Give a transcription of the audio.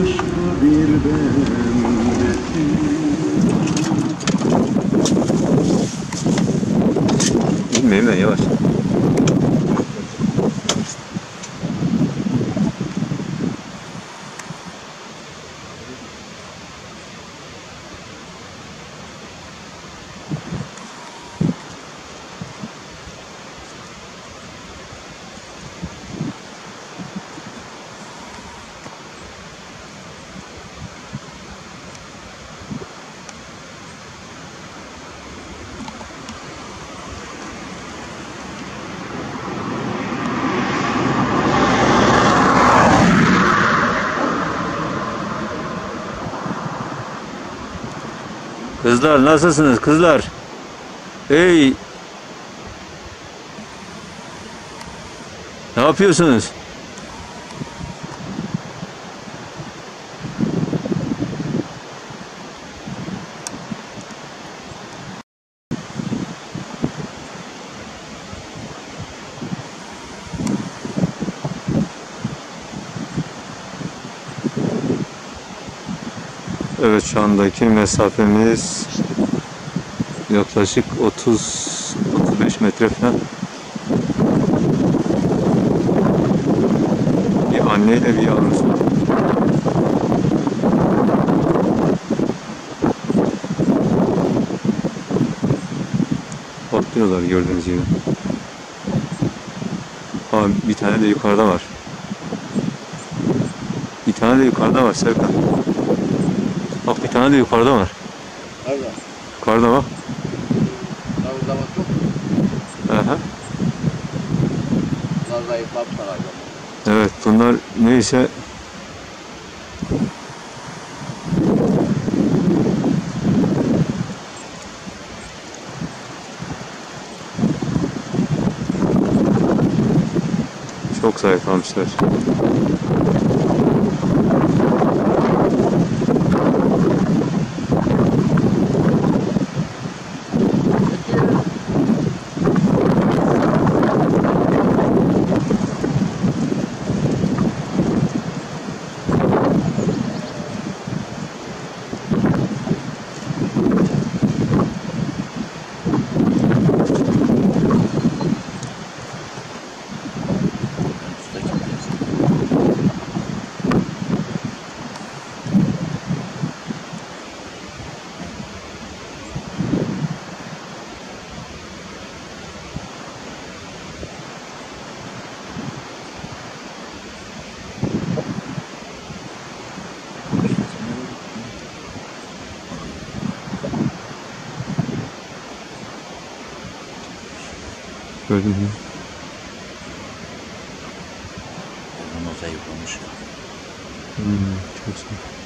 başka bir bendesin Bilmiyorum ben yavaş. Kızlar nasılsınız kızlar? Hey! Ne yapıyorsunuz? Evet şu andaki mesafemiz yaklaşık 30 35 metre falan. Bir anne ile bir yavrusu. var. Patlıyorlar gördüğünüz gibi. Aa, bir tane de yukarıda var. Bir tane de yukarıda var Serkan. Bak de yukarıda var. Nerede? Yukarıda bak. Tabii zaman çok Aha. bunlar hayvanlar. Evet bunlar neyse çok zayıflamışlar. Gördün mü? Onun o zayıflamış. Hmm, çok zayıf.